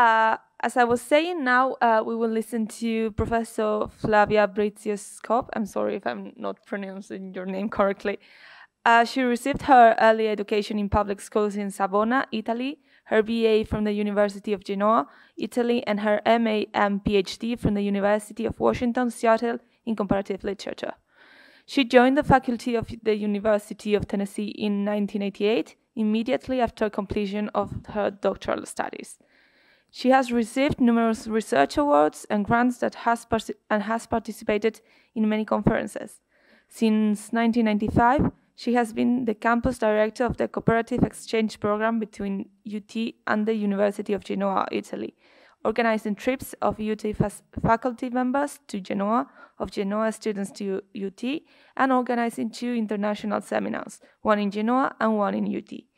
Uh, as I was saying, now uh, we will listen to Professor Flavia Brizio-Skov. I'm sorry if I'm not pronouncing your name correctly. Uh, she received her early education in public schools in Savona, Italy, her BA from the University of Genoa, Italy, and her MA and PhD from the University of Washington, Seattle, in comparative literature. She joined the faculty of the University of Tennessee in 1988, immediately after completion of her doctoral studies. She has received numerous research awards and grants that has and has participated in many conferences. Since 1995, she has been the campus director of the cooperative exchange program between UT and the University of Genoa, Italy, organizing trips of UT faculty members to Genoa, of Genoa students to UT, and organizing two international seminars, one in Genoa and one in UT.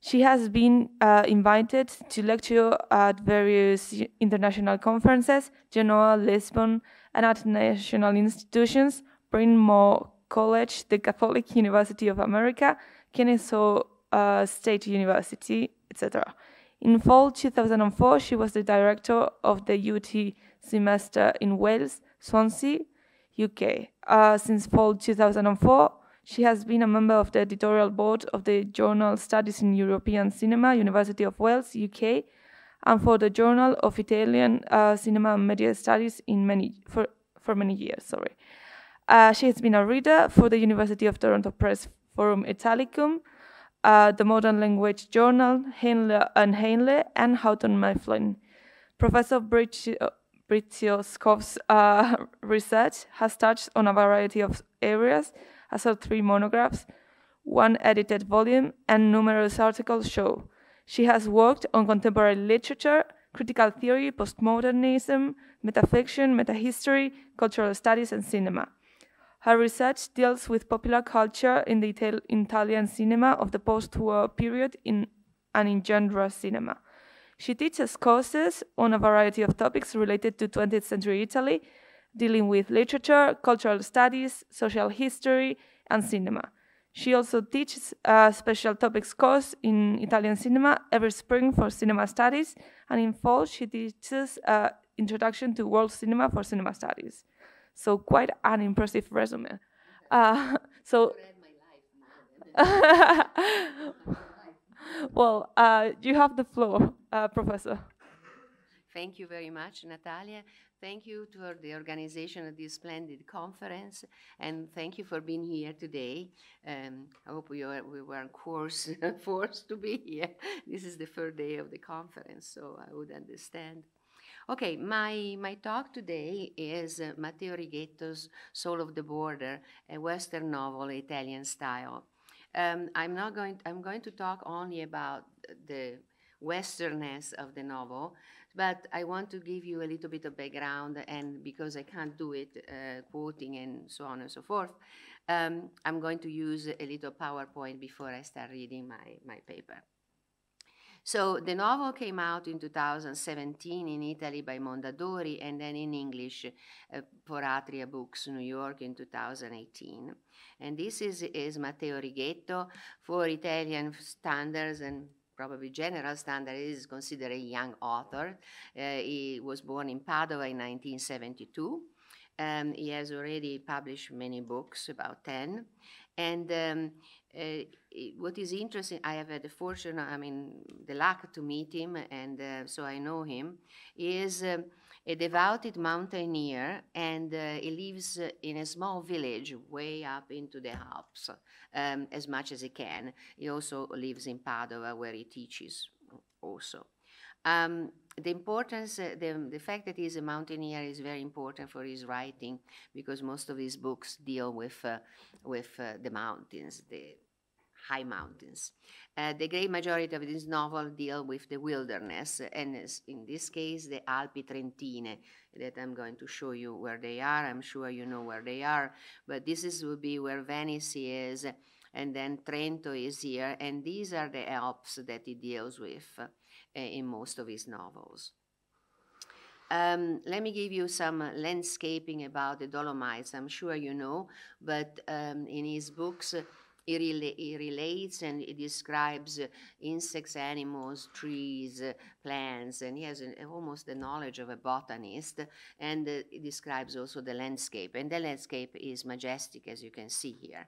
She has been uh, invited to lecture at various international conferences, Genoa, Lisbon, and at national institutions, Bryn Mawr College, the Catholic University of America, Kennesaw uh, State University, etc. In fall 2004, she was the director of the UT semester in Wales, Swansea, UK. Uh, since fall 2004, she has been a member of the editorial board of the journal Studies in European Cinema, University of Wales, UK, and for the Journal of Italian uh, Cinema and Media Studies in many for, for many years. Sorry. Uh, she has been a reader for the University of Toronto Press Forum Italicum, uh, the Modern Language Journal, Heinle and Heinle, and Houghton Mifflin. Professor Brizio-Skov's uh, research has touched on a variety of areas, as her three monographs, one edited volume, and numerous articles show. She has worked on contemporary literature, critical theory, postmodernism, metafiction, metahistory, cultural studies, and cinema. Her research deals with popular culture in the Italian cinema of the post-war period in, and in genre cinema. She teaches courses on a variety of topics related to 20th century Italy, dealing with literature, cultural studies, social history, and cinema. She also teaches a special topics course in Italian cinema every spring for cinema studies, and in fall she teaches an introduction to world cinema for cinema studies. So quite an impressive resume. Uh, so, well, uh, you have the floor, uh, Professor. Thank you very much, Natalia. Thank you to the organization of this splendid conference, and thank you for being here today. Um, I hope we, are, we were, course, forced to be here. This is the third day of the conference, so I would understand. Okay, my, my talk today is uh, Matteo Righetto's Soul of the Border, a Western novel, Italian style. Um, I'm not going. I'm going to talk only about the westernness of the novel, but I want to give you a little bit of background, and because I can't do it uh, quoting and so on and so forth, um, I'm going to use a little PowerPoint before I start reading my, my paper. So the novel came out in 2017 in Italy by Mondadori and then in English uh, for Atria Books New York in 2018. And this is, is Matteo Righetto for Italian standards and probably general standard is considered a young author. Uh, he was born in Padua in 1972. Um, he has already published many books, about 10. And um, uh, what is interesting, I have had the fortune, I mean, the luck to meet him, and uh, so I know him, is um, a devoted mountaineer, and uh, he lives in a small village way up into the Alps um, as much as he can. He also lives in Padua, where he teaches also. Um, the importance, uh, the, the fact that he's a mountaineer is very important for his writing because most of his books deal with, uh, with uh, the mountains, the high mountains. Uh, the great majority of this novel deal with the wilderness, and in this case, the Alpi Trentine, that I'm going to show you where they are. I'm sure you know where they are, but this is, will be where Venice is, and then Trento is here, and these are the Alps that he deals with uh, in most of his novels. Um, let me give you some landscaping about the Dolomites. I'm sure you know, but um, in his books, he, rela he, relates and he describes insects, animals, trees, plants, and he has an, almost the knowledge of a botanist. And he describes also the landscape. And the landscape is majestic, as you can see here.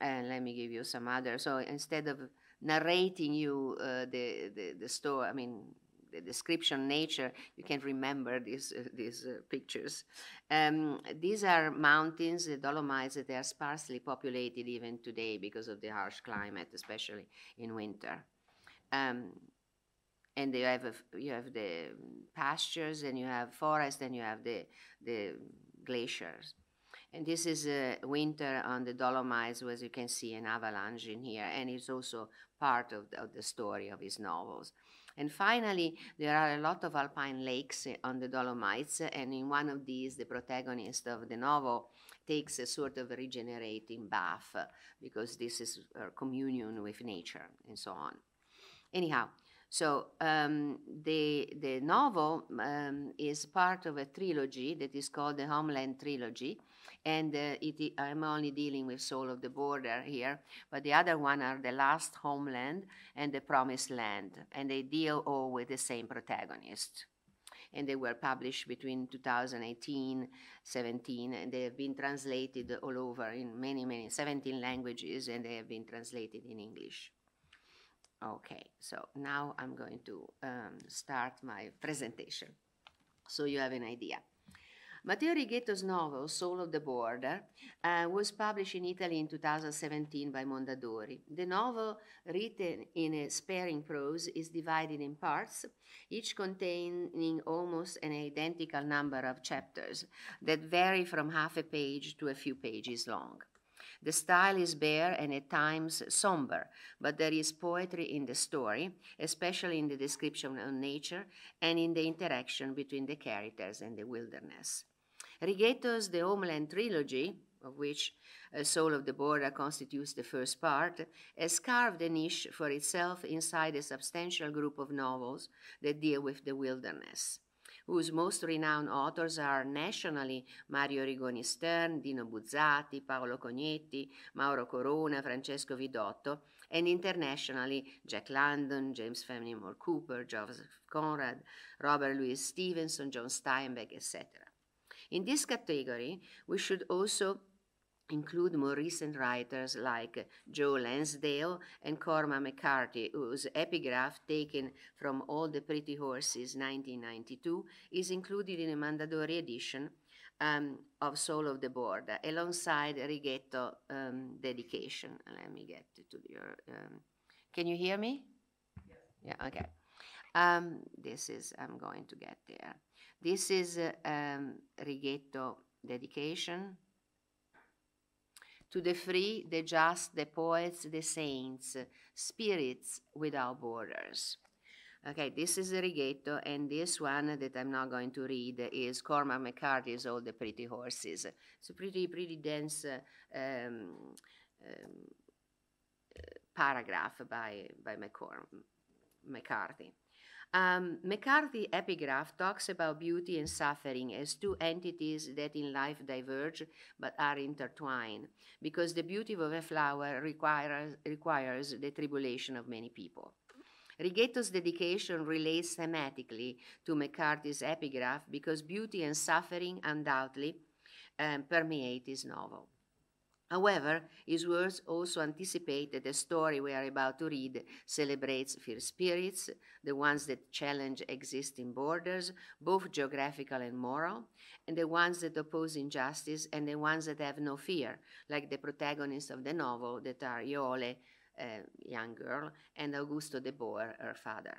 And let me give you some other. So instead of narrating you uh, the, the, the story, I mean, the description nature, you can remember these, uh, these uh, pictures. Um, these are mountains, the Dolomites, they are sparsely populated even today because of the harsh climate, especially in winter. Um, and you have, a, you have the pastures, and you have forest, and you have the, the glaciers. And this is winter on the Dolomites, as you can see, an avalanche in here, and it's also part of the, of the story of his novels. And finally, there are a lot of alpine lakes on the Dolomites, and in one of these, the protagonist of the novel takes a sort of regenerating bath because this is communion with nature and so on. Anyhow, so um, the the novel um, is part of a trilogy that is called the Homeland Trilogy, and uh, it, I'm only dealing with Soul of the Border here, but the other one are The Last Homeland and The Promised Land, and they deal all with the same protagonist. And they were published between 2018, 17, and they have been translated all over in many, many, 17 languages, and they have been translated in English. Okay, so now I'm going to um, start my presentation so you have an idea. Matteo Righetto's novel, Soul of the Border, uh, was published in Italy in 2017 by Mondadori. The novel, written in a sparing prose, is divided in parts, each containing almost an identical number of chapters that vary from half a page to a few pages long. The style is bare and at times somber, but there is poetry in the story, especially in the description of nature and in the interaction between the characters and the wilderness. Righetto's The Homeland Trilogy, of which A Soul of the Border constitutes the first part, has carved a niche for itself inside a substantial group of novels that deal with the wilderness, whose most renowned authors are nationally Mario Rigoni Stern, Dino Buzzati, Paolo Cognetti, Mauro Corona, Francesco Vidotto, and internationally Jack London, James Fenimore Cooper, Joseph Conrad, Robert Louis Stevenson, John Steinbeck, etc. In this category, we should also include more recent writers like Joe Lansdale and Cormac McCarthy, whose epigraph, taken from All the Pretty Horses 1992, is included in a Mondadori edition um, of Soul of the Border, alongside Righetto um, dedication. Let me get to your. Um, can you hear me? Yes. Yeah, okay. Um, this is, I'm going to get there. This is uh, um, Righetto dedication. To the free, the just, the poets, the saints, spirits without borders. Okay, this is Righetto, and this one that I'm not going to read is Cormac McCarthy's All the Pretty Horses. It's a pretty, pretty dense uh, um, um, paragraph by, by McCarthy. Um, McCarthy epigraph talks about beauty and suffering as two entities that in life diverge but are intertwined, because the beauty of a flower requires, requires the tribulation of many people. Righetto's dedication relates thematically to McCarthy's epigraph because beauty and suffering undoubtedly um, permeate his novel. However, his words also anticipate that the story we are about to read celebrates fierce spirits, the ones that challenge existing borders, both geographical and moral, and the ones that oppose injustice, and the ones that have no fear, like the protagonists of the novel that are Iole, a young girl, and Augusto de Boer, her father.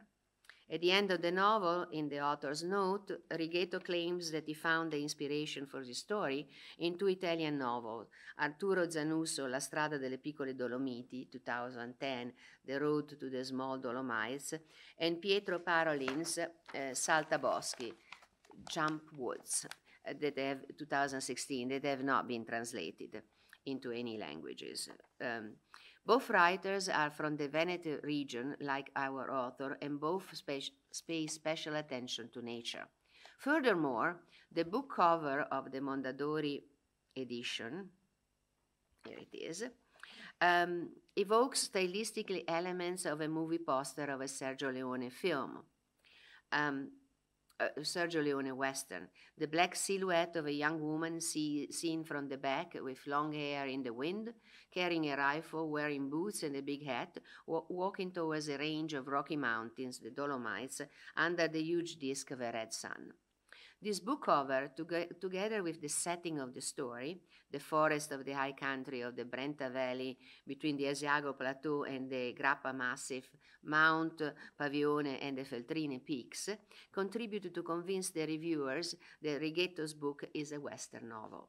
At the end of the novel, in the author's note, Righetto claims that he found the inspiration for his story in two Italian novels, Arturo Zanusso, La strada delle piccole Dolomiti, 2010, The Road to the Small Dolomites, and Pietro Parolin's uh, Saltaboschi, Jump Woods, uh, that have 2016, that have not been translated into any languages. Um, both writers are from the Veneto region, like our author, and both spe- pay special attention to nature. Furthermore, the book cover of the Mondadori edition, here it is, um, evokes stylistically elements of a movie poster of a Sergio Leone film. Um, uh, Sergio Leone Western. The black silhouette of a young woman see, seen from the back with long hair in the wind, carrying a rifle, wearing boots and a big hat, wa- walking towards a range of rocky mountains, the Dolomites, under the huge disk of a red sun. This book cover, together with the setting of the story, the forest of the high country of the Brenta Valley between the Asiago Plateau and the Grappa Massif, Mount Pavione and the Feltrine Peaks, contributed to convince the reviewers that Righetto's book is a Western novel.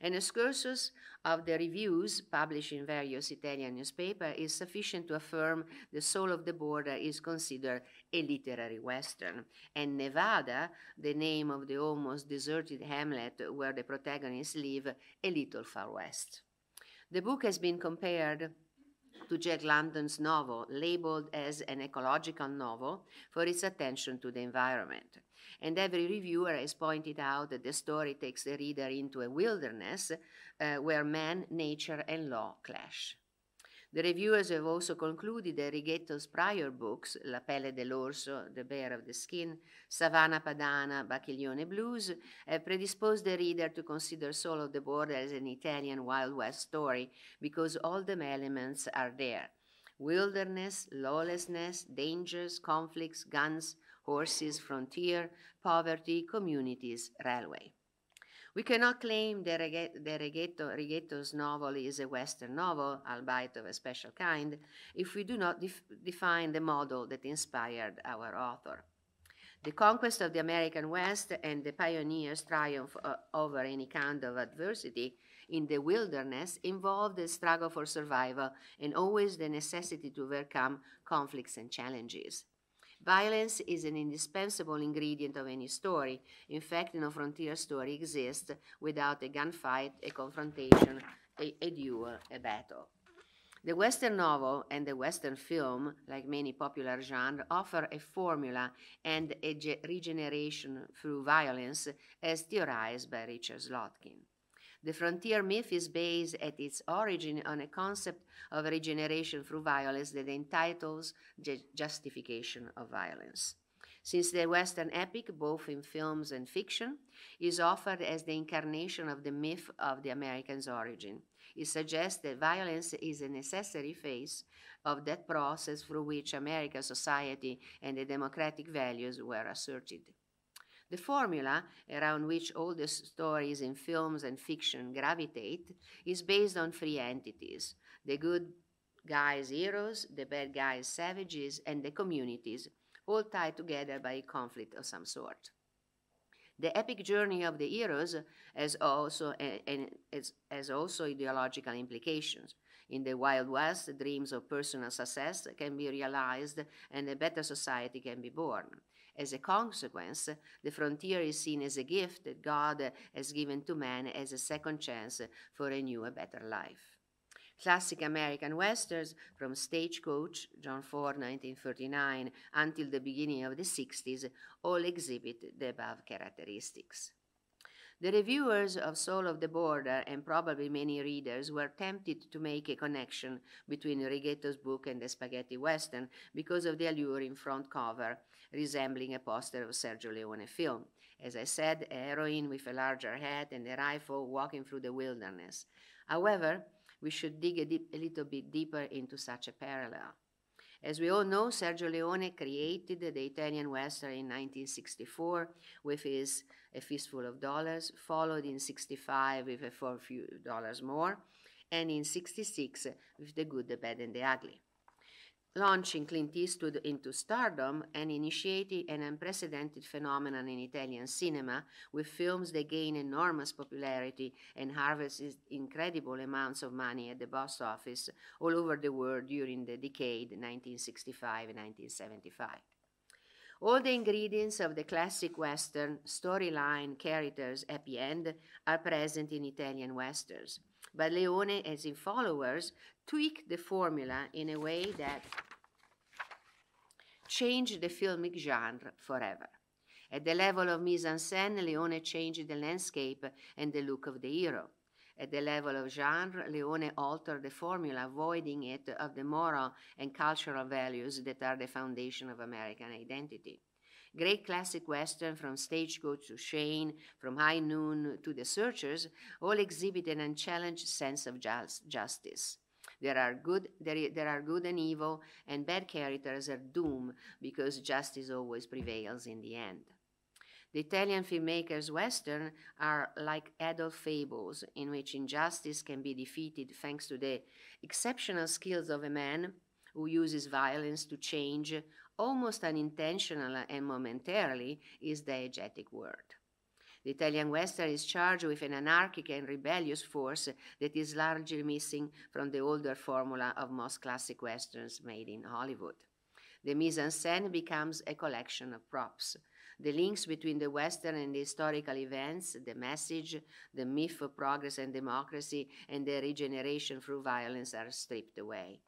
An excursus of the reviews published in various Italian newspapers is sufficient to affirm the soul of the border is considered a literary Western, and Nevada, the name of the almost deserted hamlet where the protagonists live, a little far west. The book has been compared to Jack London's novel, labeled as an ecological novel for its attention to the environment and every reviewer has pointed out that the story takes the reader into a wilderness uh, where man, nature, and law clash. The reviewers have also concluded that Righetto's prior books, La pelle dell'orso, The Bear of the Skin, Savana Padana, Bacchiglione Blues, have predisposed the reader to consider Soul of the Border as an Italian Wild West story because all the elements are there wilderness, lawlessness, dangers, conflicts, guns, horses, frontier, poverty, communities, railway. We cannot claim that Righetto, Righetto's novel is a Western novel, albeit of a special kind, if we do not def define the model that inspired our author. The conquest of the American West and the pioneers' triumph uh, over any kind of adversity in the wilderness involved a struggle for survival and always the necessity to overcome conflicts and challenges. Violence is an indispensable ingredient of any story. In fact, no frontier story exists without a gunfight, a confrontation, a, a duel, a battle. The Western novel and the Western film, like many popular genres, offer a formula and a regeneration through violence as theorized by Richard Slotkin. The frontier myth is based at its origin on a concept of regeneration through violence that entitles justification of violence. Since the Western epic, both in films and fiction, is offered as the incarnation of the myth of the American's origin, it suggests that violence is a necessary phase of that process through which American society and the democratic values were asserted. The formula around which all the stories in films and fiction gravitate is based on three entities the good guys, heroes, the bad guys, savages, and the communities, all tied together by a conflict of some sort. The epic journey of the heroes has also, has also ideological implications. In the Wild West, dreams of personal success can be realized and a better society can be born. As a consequence, the frontier is seen as a gift that God has given to man as a second chance for a new, a better life. Classic American westerns from Stagecoach, John Ford, 1939, until the beginning of the 60s all exhibit the above characteristics. The reviewers of Soul of the Border and probably many readers were tempted to make a connection between Righetto's book and the spaghetti western because of the alluring front cover resembling a poster of Sergio Leone film. As I said, a heroine with a larger head and a rifle walking through the wilderness. However, we should dig a, deep, a little bit deeper into such a parallel. As we all know, Sergio Leone created the Italian Western in 1964 with his A Fistful of Dollars, followed in 65 with A For Few Dollars More, and in 66 with The Good, the Bad, and the Ugly launching Clint Eastwood into stardom and initiating an unprecedented phenomenon in Italian cinema with films that gain enormous popularity and harvest incredible amounts of money at the box office all over the world during the decade 1965 and 1975. All the ingredients of the classic Western storyline, characters, happy end are present in Italian Westerns. But Leone and his followers tweaked the formula in a way that changed the filmic genre forever. At the level of mise en scène, Leone changed the landscape and the look of the hero. At the level of genre, Leone altered the formula, avoiding it of the moral and cultural values that are the foundation of American identity. Great classic Western, from Stagecoach to Shane, from High Noon to The Searchers, all exhibit an unchallenged sense of justice. There are good, there, there are good and evil, and bad characters are doomed because justice always prevails in the end. The Italian filmmakers' Western are like adult fables in which injustice can be defeated thanks to the exceptional skills of a man who uses violence to change, almost unintentionally and momentarily, his diegetic word. The Italian Western is charged with an anarchic and rebellious force that is largely missing from the older formula of most classic Westerns made in Hollywood. The mise en scène becomes a collection of props, the links between the Western and the historical events, the message, the myth of progress and democracy, and the regeneration through violence are stripped away.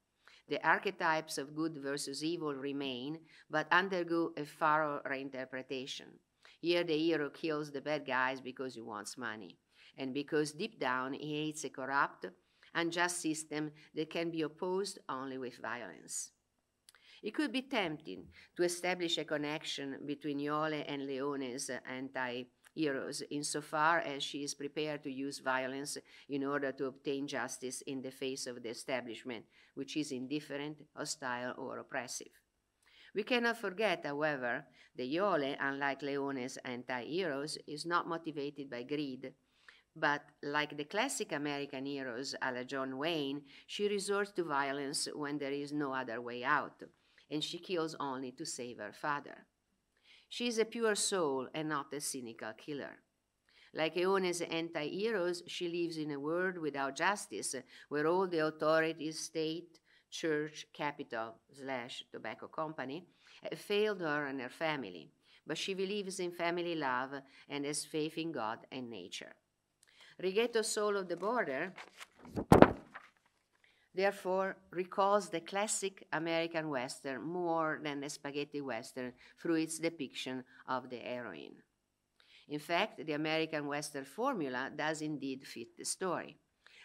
The archetypes of good versus evil remain, but undergo a thorough reinterpretation. Here, the hero kills the bad guys because he wants money, and because deep down he hates a corrupt, unjust system that can be opposed only with violence. It could be tempting to establish a connection between Iole and Leone's anti heroes insofar as she is prepared to use violence in order to obtain justice in the face of the establishment, which is indifferent, hostile, or oppressive. We cannot forget, however, that Iole, unlike Leone's anti heroes, is not motivated by greed, but like the classic American heroes a la John Wayne, she resorts to violence when there is no other way out and she kills only to save her father. She is a pure soul and not a cynical killer. Like Leone's anti heroes, she lives in a world without justice, where all the authorities, state, church, capital, slash tobacco company, have failed her and her family. But she believes in family love and has faith in God and nature. Righetto's Soul of the Border therefore recalls the classic American Western more than the spaghetti Western through its depiction of the heroine. In fact, the American Western formula does indeed fit the story.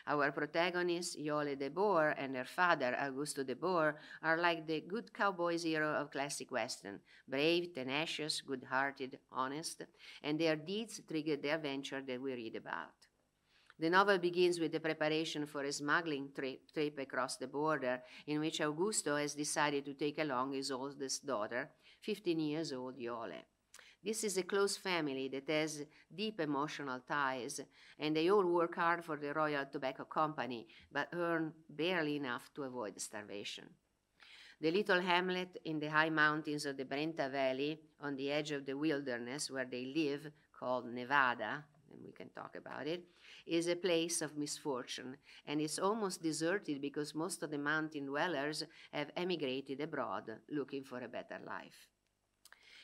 Our protagonists, Iole de Boer and her father, Augusto de Boer, are like the good cowboy's hero of classic Western brave, tenacious, good hearted, honest, and their deeds trigger the adventure that we read about. The novel begins with the preparation for a smuggling trip, trip across the border, in which Augusto has decided to take along his oldest daughter, 15 years old Iole. This is a close family that has deep emotional ties, and they all work hard for the Royal Tobacco Company, but earn barely enough to avoid starvation. The little hamlet in the high mountains of the Brenta Valley, on the edge of the wilderness where they live, called Nevada, and we can talk about it, is a place of misfortune, and it's almost deserted because most of the mountain dwellers have emigrated abroad looking for a better life.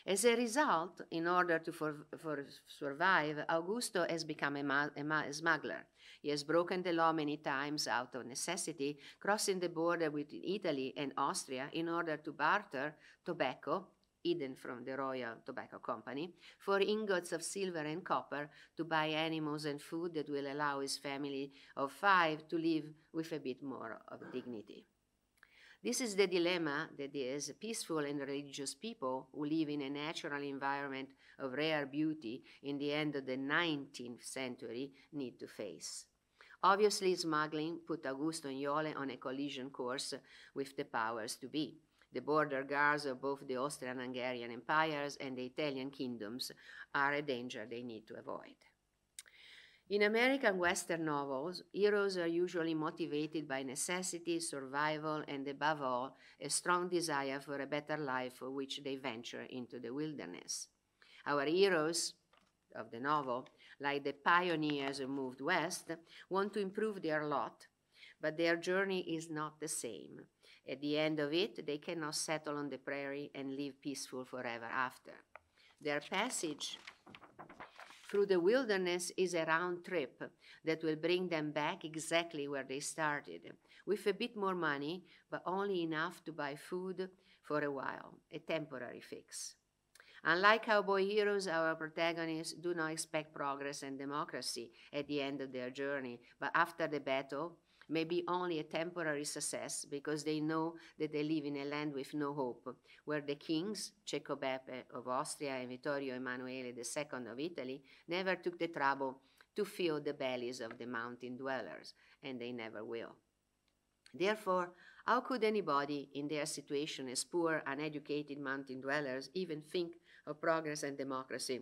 As a result, in order to for, for survive, Augusto has become a, a, smuggler. He has broken the law many times out of necessity, crossing the border between Italy and Austria in order to barter tobacco hidden from the Royal Tobacco Company, for ingots of silver and copper to buy animals and food that will allow his family of five to live with a bit more of dignity. This is the dilemma that these peaceful and religious people who live in a natural environment of rare beauty in the end of the 19th century need to face. Obviously, smuggling put Augusto Iole on a collision course with the powers to be. The border guards of both the Austrian Hungarian empires and the Italian kingdoms are a danger they need to avoid. In American Western novels, heroes are usually motivated by necessity, survival, and above all, a strong desire for a better life for which they venture into the wilderness. Our heroes of the novel, like the pioneers who moved west, want to improve their lot, but their journey is not the same. At the end of it, they cannot settle on the prairie and live peaceful forever after. Their passage through the wilderness is a round trip that will bring them back exactly where they started, with a bit more money, but only enough to buy food for a while, a temporary fix. Unlike cowboy heroes, our protagonists do not expect progress and democracy at the end of their journey, but after the battle, may be only a temporary success because they know that they live in a land with no hope, where the kings, Cecco of Austria and Vittorio Emanuele II of Italy, never took the trouble to fill the bellies of the mountain dwellers, and they never will. Therefore, how could anybody in their situation as poor, uneducated mountain dwellers even think of progress and democracy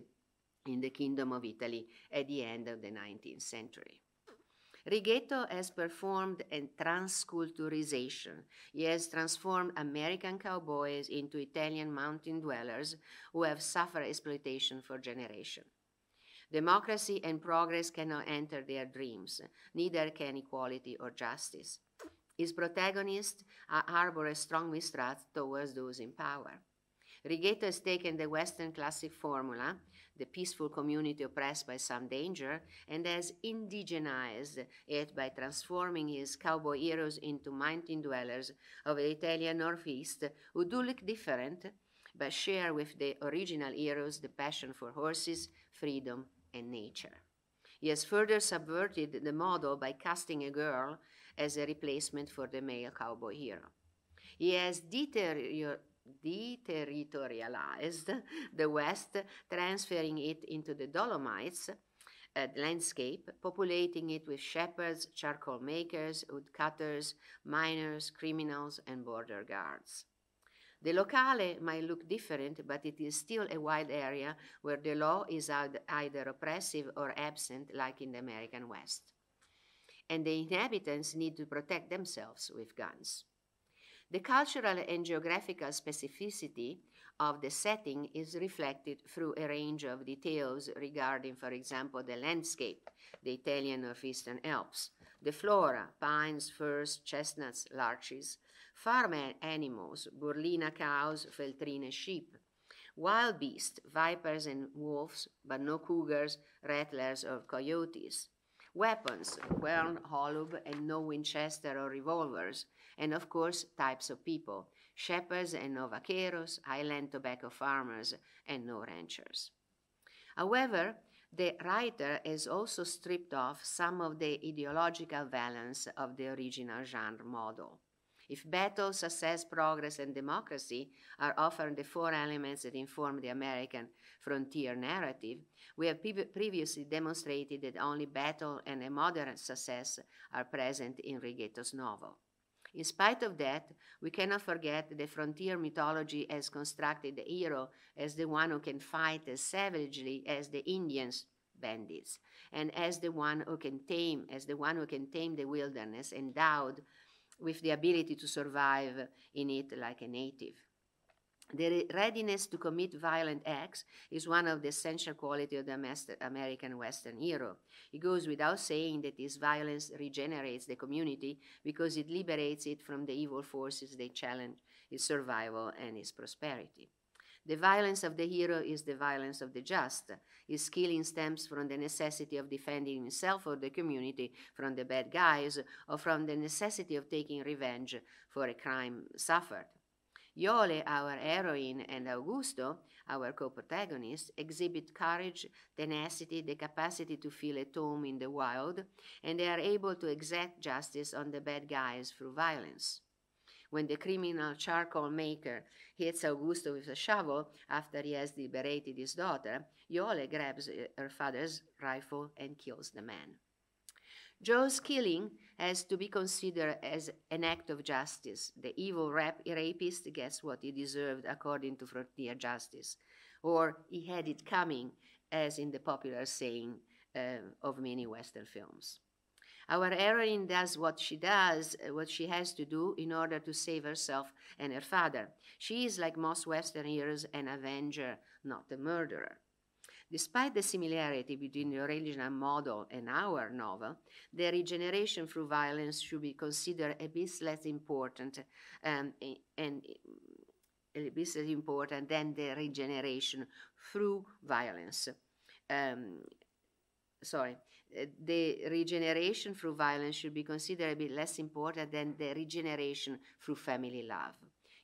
in the Kingdom of Italy at the end of the 19th century? Righetto has performed a transculturization. He has transformed American cowboys into Italian mountain dwellers who have suffered exploitation for generations. Democracy and progress cannot enter their dreams, neither can equality or justice. His protagonists harbor a strong mistrust towards those in power. Righetto has taken the Western classic formula, the peaceful community oppressed by some danger, and has indigenized it by transforming his cowboy heroes into mountain dwellers of the Italian Northeast who do look different, but share with the original heroes the passion for horses, freedom, and nature. He has further subverted the model by casting a girl as a replacement for the male cowboy hero. He has deteriorated deterritorialized the West, transferring it into the Dolomites uh, landscape, populating it with shepherds, charcoal makers, woodcutters, miners, criminals, and border guards. The locale might look different, but it is still a wide area where the law is either oppressive or absent, like in the American West. And the inhabitants need to protect themselves with guns. The cultural and geographical specificity of the setting is reflected through a range of details regarding, for example, the landscape, the Italian northeastern Alps, the flora, pines, firs, chestnuts, larches, farm animals, Burlina cows, Feltrine sheep, wild beasts, vipers and wolves, but no cougars, rattlers, or coyotes, weapons, Werndl, holub, and no Winchester or revolvers, and of course, types of people shepherds and no vaqueros, highland tobacco farmers, and no ranchers. However, the writer has also stripped off some of the ideological valence of the original genre model. If battle, success, progress, and democracy are often the four elements that inform the American frontier narrative, we have pre previously demonstrated that only battle and a modern success are present in Righetto's novel. In spite of that, we cannot forget the frontier mythology has constructed the hero as the one who can fight as savagely as the Indians bandits, and as the one who can tame, as the one who can tame the wilderness, endowed with the ability to survive in it like a native. The readiness to commit violent acts is one of the essential qualities of the American Western hero. It goes without saying that this violence regenerates the community because it liberates it from the evil forces that challenge its survival and its prosperity. The violence of the hero is the violence of the just. His killing stems from the necessity of defending himself or the community from the bad guys or from the necessity of taking revenge for a crime suffered. Iole, our heroine, and Augusto, our co-protagonist, exhibit courage, tenacity, the capacity to feel at home in the wild, and they are able to exact justice on the bad guys through violence. When the criminal charcoal maker hits Augusto with a shovel after he has liberated his daughter, Iole grabs uh, her father's rifle and kills the man. Iole's killing has to be considered as an act of justice. The evil rap rapist gets what he deserved according to frontier justice, or he had it coming, as in the popular saying uh, of many Western films. Our heroine does what she does, uh, what she has to do in order to save herself and her father. She is, like most Western heroes, an avenger, not a murderer. Despite the similarity between the original model and our novel, the regeneration through violence should be considered a bit less important um, and a bit less important than the regeneration through violence. Um, sorry, the regeneration through violence should be considered a bit less important than the regeneration through family love.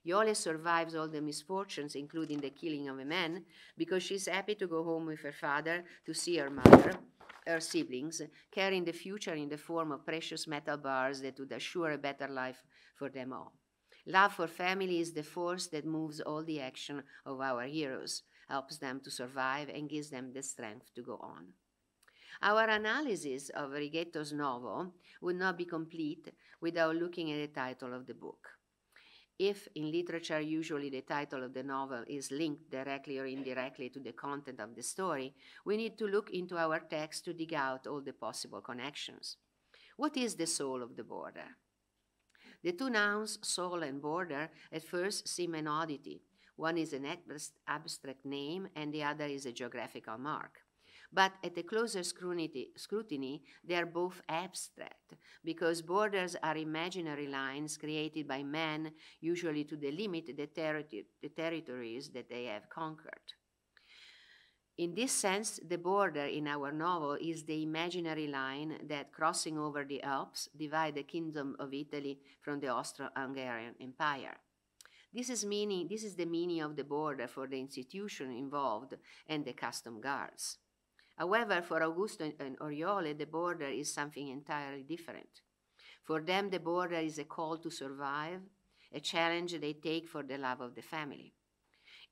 Iole survives all the misfortunes, including the killing of a man, because she's happy to go home with her father to see her mother, her siblings, carrying the future in the form of precious metal bars that would assure a better life for them all. Love for family is the force that moves all the action of our heroes, helps them to survive, and gives them the strength to go on. Our analysis of Righetto's novel would not be complete without looking at the title of the book. If in literature, usually the title of the novel is linked directly or indirectly to the content of the story, we need to look into our text to dig out all the possible connections. What is the soul of the border? The two nouns, soul and border, at first seem an oddity. One is an abstract name, and the other is a geographical mark. But at a closer scrutiny, they are both abstract because borders are imaginary lines created by man, usually to delimit the, the territories that they have conquered. In this sense, the border in our novel is the imaginary line that, crossing over the Alps, divide the kingdom of Italy from the Austro-Hungarian Empire. This is, meaning, this is the meaning of the border for the institution involved and the custom guards. However, for Augusto and Iole, the border is something entirely different. For them, the border is a call to survive, a challenge they take for the love of the family.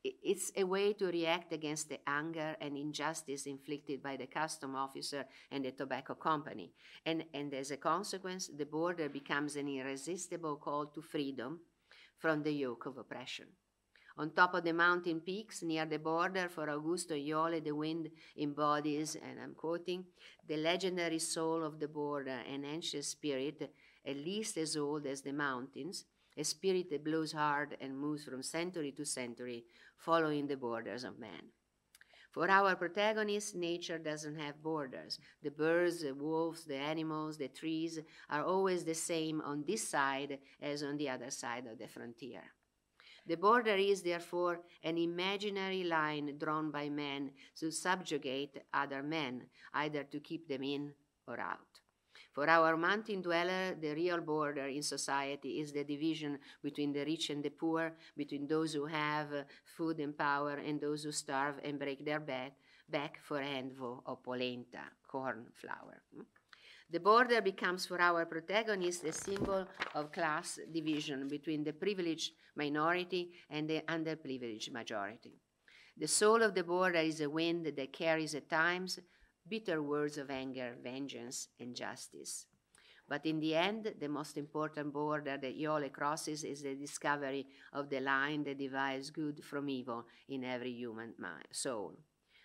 It's a way to react against the anger and injustice inflicted by the custom officer and the tobacco company. And, and as a consequence, the border becomes an irresistible call to freedom from the yoke of oppression. On top of the mountain peaks near the border for Augusto Iole, the wind embodies, and I'm quoting, the legendary soul of the border, an ancient spirit at least as old as the mountains, a spirit that blows hard and moves from century to century, following the borders of man. For our protagonists, nature doesn't have borders. The birds, the wolves, the animals, the trees are always the same on this side as on the other side of the frontier. The border is therefore an imaginary line drawn by men to subjugate other men, either to keep them in or out. For our mountain dweller, the real border in society is the division between the rich and the poor, between those who have food and power and those who starve and break their back, for a handful of polenta, corn flour. The border becomes for our protagonist a symbol of class division between the privileged minority and the underprivileged majority. The soul of the border is a wind that carries at times bitter words of anger, vengeance, and justice. But in the end, the most important border that Iole crosses is the discovery of the line that divides good from evil in every human mind, soul.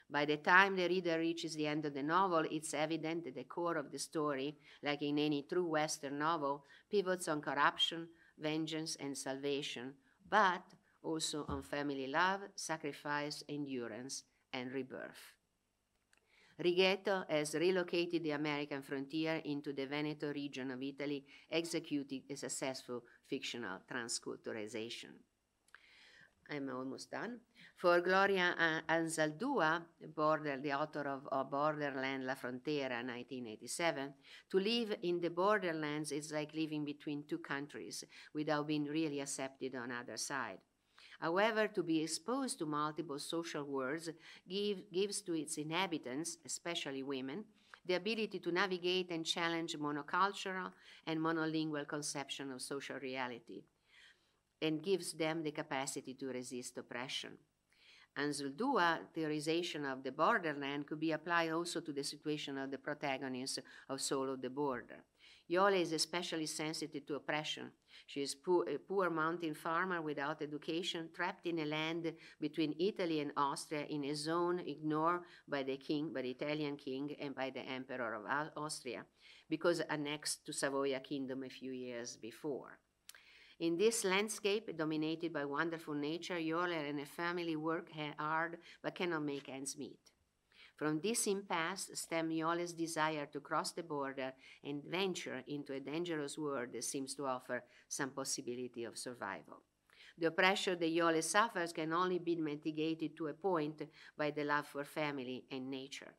By the time the reader reaches the end of the novel, it's evident that the core of the story, like in any true Western novel, pivots on corruption, vengeance, and salvation, but also on family love, sacrifice, endurance, and rebirth. Righetto has relocated the American frontier into the Veneto region of Italy, executing a successful fictional transculturization. I'm almost done. For Gloria Anzaldúa, border, the author of, of Borderland La Frontera, 1987, to live in the borderlands is like living between two countries without being really accepted on either side. However, to be exposed to multiple social worlds give, gives to its inhabitants, especially women, the ability to navigate and challenge monocultural and monolingual conception of social reality and gives them the capacity to resist oppression. Anzaldúa theorization of the borderland could be applied also to the situation of the protagonist of Soul of the Border. Iole is especially sensitive to oppression. She is poor, a poor mountain farmer without education, trapped in a land between Italy and Austria in a zone ignored by the king, by the Italian king, and by the emperor of Austria, because annexed to Savoia kingdom a few years before. In this landscape, dominated by wonderful nature, Iole and her family work hard but cannot make ends meet. From this impasse stems Iole's desire to cross the border and venture into a dangerous world that seems to offer some possibility of survival. The pressure that Iole suffers can only be mitigated to a point by the love for family and nature.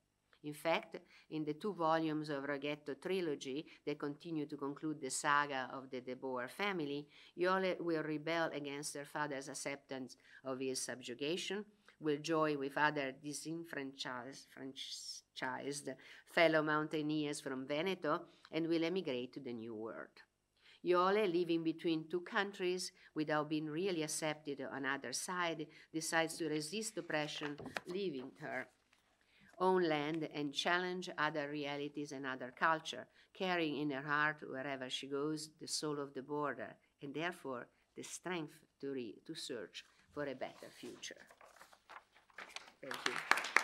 In fact, in the two volumes of Righetto trilogy that continue to conclude the saga of the De Boer family, Iole will rebel against her father's acceptance of his subjugation, will join with other disenfranchised fellow mountaineers from Veneto, and will emigrate to the New World. Iole, living between two countries without being really accepted on either side, decides to resist oppression, leaving her own land and challenge other realities and other culture, carrying in her heart wherever she goes the soul of the border and therefore the strength to, re- to search for a better future. Thank you.